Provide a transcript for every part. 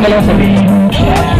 Nunca lo.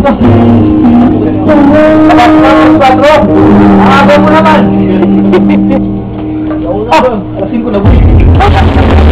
Lakas mo ng squadro! Ang aga mo naman! Oo na, na buhay.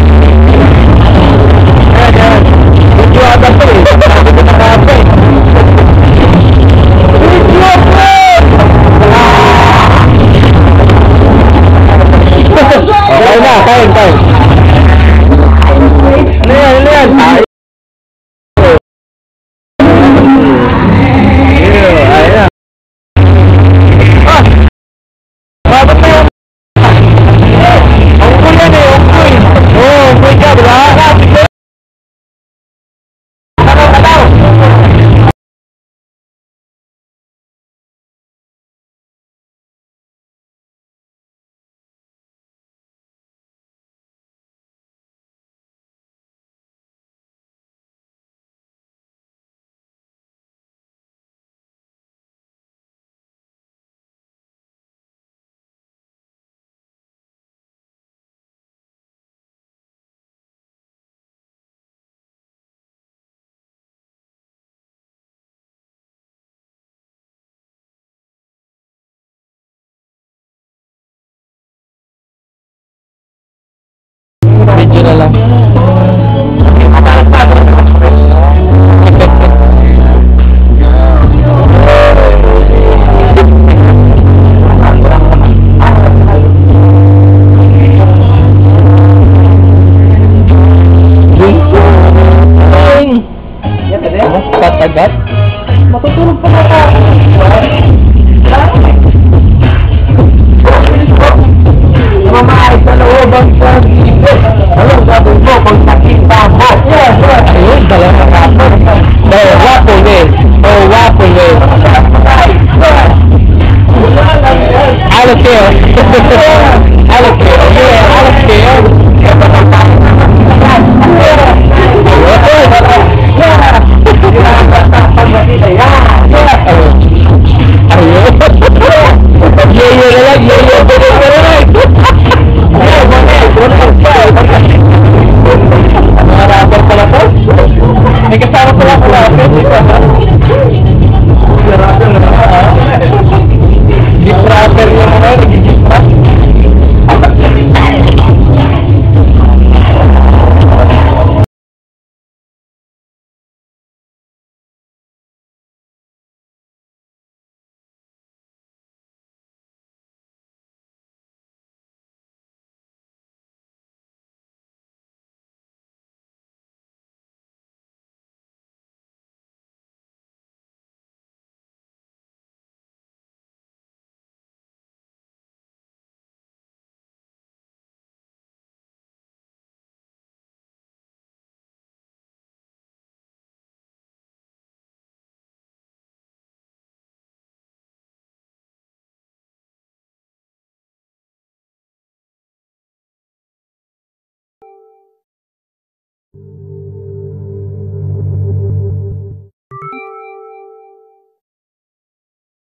कर